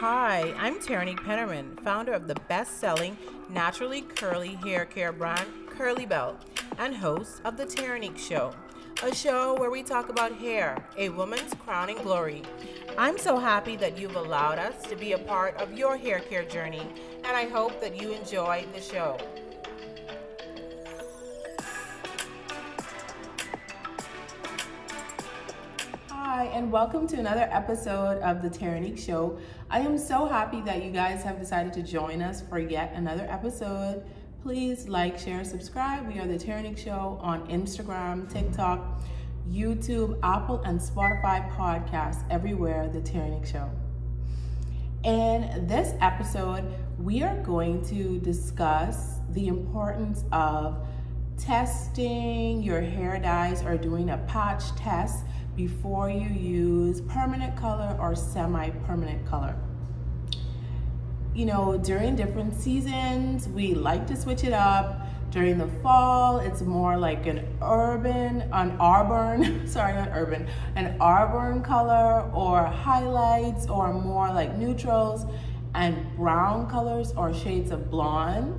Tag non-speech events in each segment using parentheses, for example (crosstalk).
Hi, I'm Terrinique Pennerman, founder of the best selling naturally curly hair care brand Kurlee Belle and host of The Tierney Show, a show where we talk about hair, a woman's crowning glory. I'm so happy that you've allowed us to be a part of your hair care journey, and I hope that you enjoy the show. Hi, and welcome to another episode of The Terrinique Show. I am so happy that you guys have decided to join us for yet another episode. Please like, share, subscribe. We are The Terrinique Show on Instagram, TikTok, YouTube, Apple, and Spotify podcasts, everywhere The Terrinique Show. In this episode, we are going to discuss the importance of testing your hair dyes or doing a patch test before you use permanent color or semi-permanent color. You know, during different seasons, we like to switch it up. During the fall, it's more like an urban, an auburn, (laughs) sorry, not urban, an auburn color or highlights or more like neutrals and brown colors or shades of blonde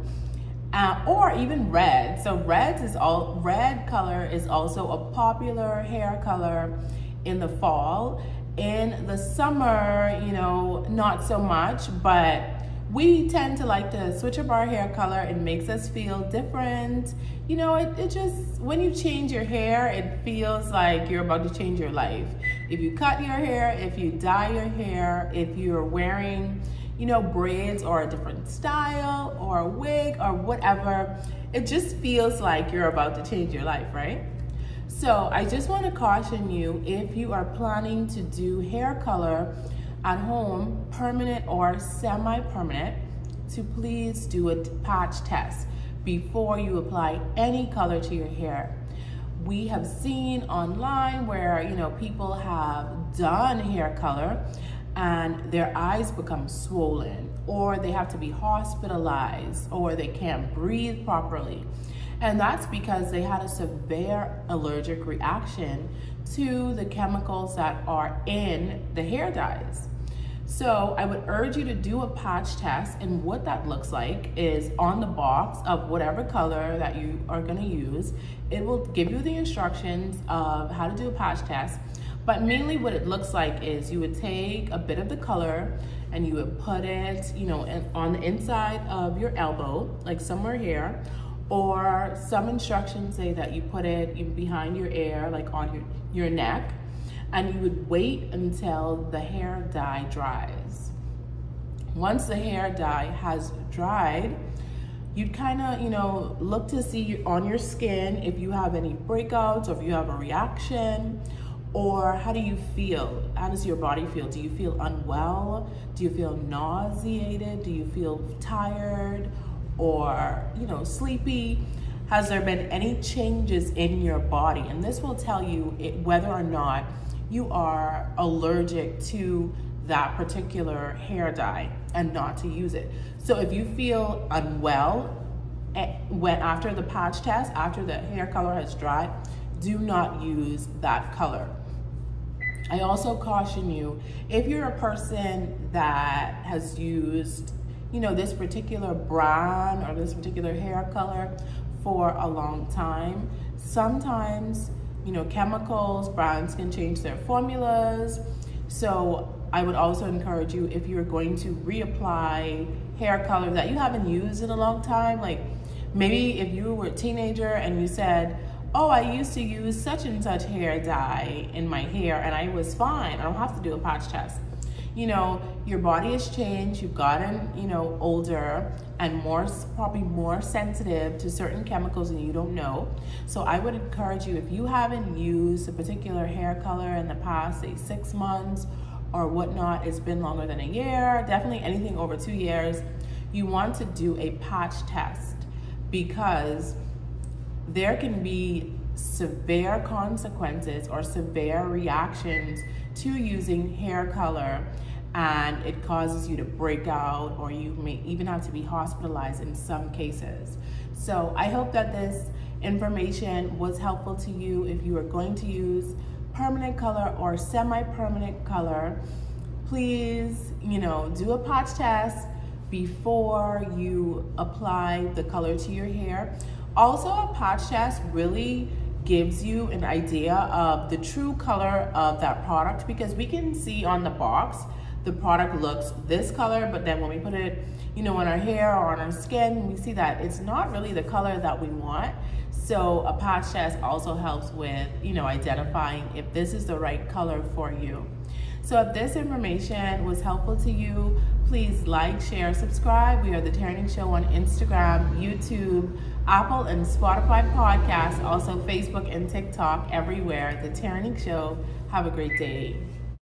uh, or even red. So red is all red color is also a popular hair color in the fall. In the summer, you know, not so much, but we tend to like to switch up our hair color. It makes us feel different. You know, it, it just, when you change your hair, it feels like you're about to change your life. If you cut your hair, if you dye your hair, if you're wearing, you know, braids or a different style or a wig or whatever, it just feels like you're about to change your life, right? So I just want to caution you if you are planning to do hair color at home, permanent or semi-permanent, to please do a patch test before you apply any color to your hair. We have seen online where, you know, people have done hair color and their eyes become swollen or they have to be hospitalized or they can't breathe properly. And that's because they had a severe allergic reaction to the chemicals that are in the hair dyes. So I would urge you to do a patch test and what that looks like is on the box of whatever color that you are gonna use. It will give you the instructions of how to do a patch test but mainly what it looks like is you would take a bit of the color and you would put it, you know, on the inside of your elbow, like somewhere here, or some instructions say that you put it behind your ear, like on your, your neck, and you would wait until the hair dye dries. Once the hair dye has dried, you'd kind of, you know, look to see on your skin if you have any breakouts or if you have a reaction or how do you feel? How does your body feel? Do you feel unwell? Do you feel nauseated? Do you feel tired or, you know, sleepy? Has there been any changes in your body? And this will tell you it, whether or not you are allergic to that particular hair dye and not to use it. So if you feel unwell eh, when after the patch test, after the hair color has dried, do not use that color. I also caution you, if you're a person that has used, you know, this particular brand or this particular hair color for a long time, sometimes, you know, chemicals, brands can change their formulas. So I would also encourage you if you're going to reapply hair color that you haven't used in a long time, like maybe if you were a teenager and you said, oh, I used to use such and such hair dye in my hair and I was fine. I don't have to do a patch test. You know, your body has changed, you've gotten, you know, older and more, probably more sensitive to certain chemicals and you don't know. So I would encourage you, if you haven't used a particular hair color in the past, say six months or whatnot, it's been longer than a year, definitely anything over two years, you want to do a patch test because there can be severe consequences or severe reactions to using hair color and it causes you to break out or you may even have to be hospitalized in some cases. So I hope that this information was helpful to you if you are going to use permanent color or semi-permanent color. please, you know, do a patch test before you apply the color to your hair. Also, a test really gives you an idea of the true color of that product because we can see on the box the product looks this color but then when we put it you know on our hair or on our skin we see that it's not really the color that we want. So a patch test also helps with you know identifying if this is the right color for you. So if this information was helpful to you, please like, share, subscribe. We are The Terrinique Show on Instagram, YouTube, Apple and Spotify podcasts, also Facebook and TikTok, everywhere. The Terrinique Show. Have a great day.